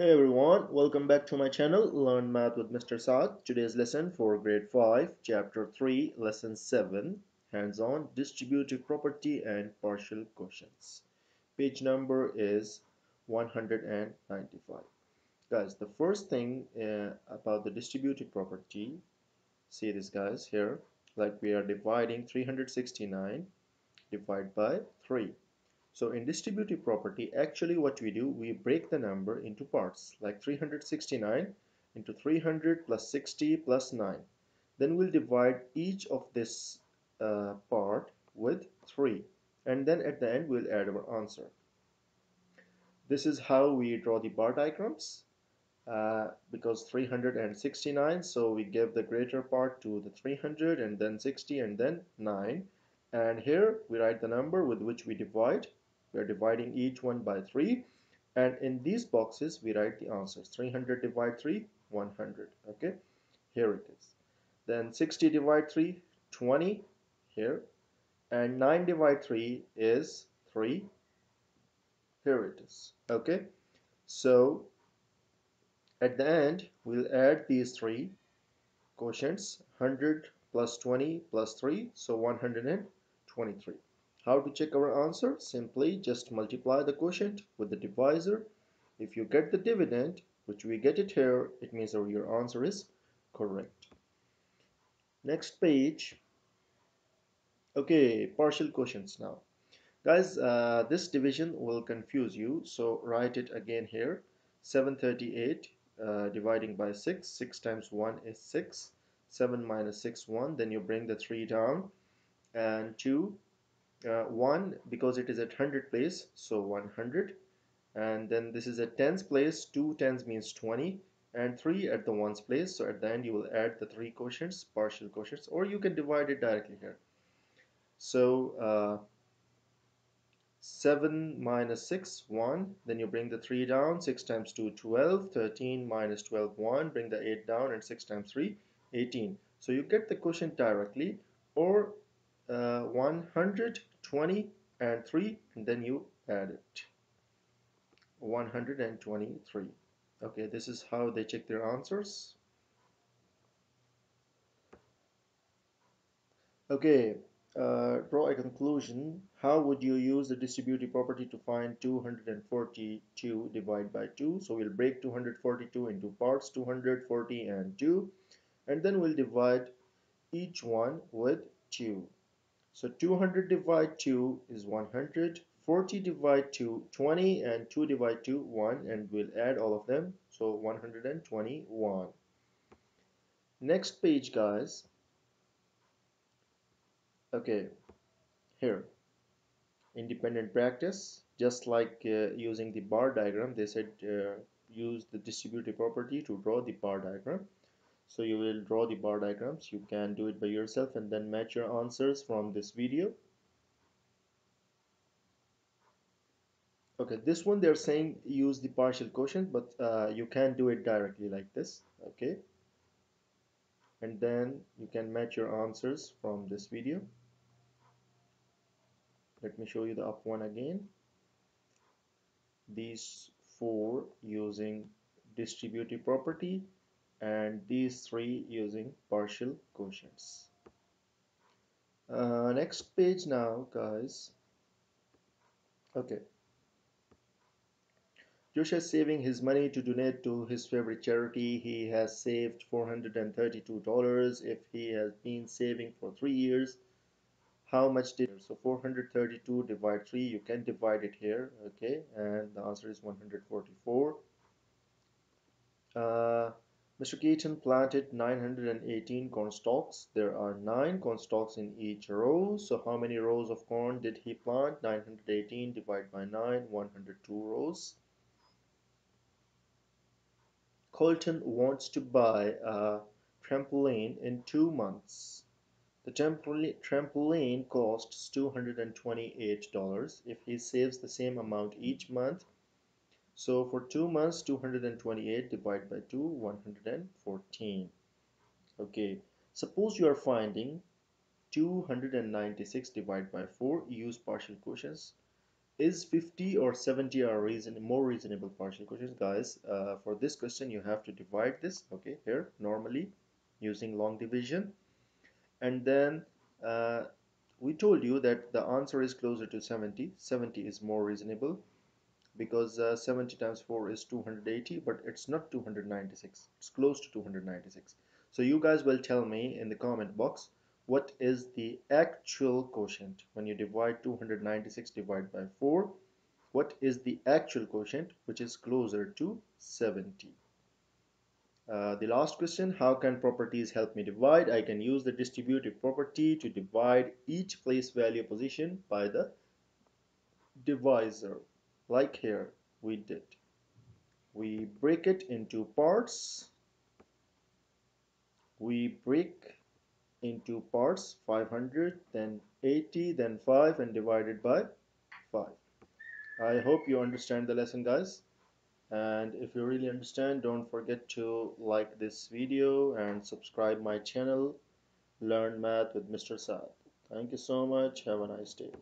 Hey everyone, welcome back to my channel Learn Math with Mr. Saad. Today's lesson for grade 5, chapter 3, lesson 7, hands-on distributive property and partial quotients. Page number is 195. Guys, the first thing uh, about the distributive property, see this guys here, like we are dividing 369 divided by 3 so in distributive property, actually what we do, we break the number into parts, like 369 into 300 plus 60 plus 9. Then we'll divide each of this uh, part with 3. And then at the end, we'll add our answer. This is how we draw the bar diagrams. Uh, because 369, so we give the greater part to the 300 and then 60 and then 9. And here we write the number with which we divide. We are dividing each one by 3 and in these boxes we write the answers. 300 divide 3 100 okay? Here it is. Then 60 divide 3 20 here. And 9 divide 3 is 3 here it is. Okay? So at the end we'll add these three quotients. 100 plus 20 plus 3 so 123 how to check our answer? Simply just multiply the quotient with the divisor. If you get the dividend, which we get it here, it means that your answer is correct. Next page. Okay, partial quotients now. Guys, uh, this division will confuse you, so write it again here. 738 uh, dividing by 6, 6 times 1 is 6, 7 minus 6, 1, then you bring the 3 down, and 2 uh, 1 because it is at 100 place so 100 and then this is at tens place 2 tens means 20 and 3 at the ones place so at the end you will add the three quotients partial quotients or you can divide it directly here. So uh, 7 minus 6 1 then you bring the 3 down 6 times 2 12 13 minus 12 1 bring the 8 down and 6 times 3 18 so you get the quotient directly or uh, 120 and 3 and then you add it. 123 okay this is how they check their answers. Okay uh, draw a conclusion. How would you use the distributive property to find 242 divided by 2 so we'll break 242 into parts 240 and 2 and then we'll divide each one with 2 so 200 divide 2 is 100. 40 divide 2, 20 and 2 divide 2, 1 and we'll add all of them. So 121. Next page guys. Okay, here. Independent practice. Just like uh, using the bar diagram, they said uh, use the distributive property to draw the bar diagram so you will draw the bar diagrams. You can do it by yourself and then match your answers from this video. Okay this one they're saying use the partial quotient but uh, you can do it directly like this. Okay. And then you can match your answers from this video. Let me show you the up one again. These four using distributive property and these three using partial quotients. Uh, next page now guys okay Josh is saving his money to donate to his favorite charity. He has saved $432 if he has been saving for three years. How much did so 432 divide 3 you can divide it here okay and the answer is 144 uh, Mr. Keaton planted 918 corn stalks. There are 9 corn stalks in each row. So how many rows of corn did he plant? 918 divided by 9, 102 rows. Colton wants to buy a trampoline in two months. The trampoline costs $228. If he saves the same amount each month, so for two months, 228 divided by 2, 114. Okay, suppose you are finding 296 divided by 4, use partial quotients. is 50 or 70 are reason more reasonable partial quotients guys uh, for this question you have to divide this okay here normally using long division and then uh, we told you that the answer is closer to 70 70 is more reasonable because uh, 70 times 4 is 280 but it's not 296 it's close to 296 so you guys will tell me in the comment box what is the actual quotient? When you divide 296 divided by 4 what is the actual quotient which is closer to 70 uh, the last question how can properties help me divide? I can use the distributive property to divide each place value position by the divisor like here we did. We break it into parts. We break into parts 500 then 80 then 5 and divided by 5 I hope you understand the lesson guys. And if you really understand don't forget to like this video and subscribe my channel learn math with Mr. Saad. Thank you so much. Have a nice day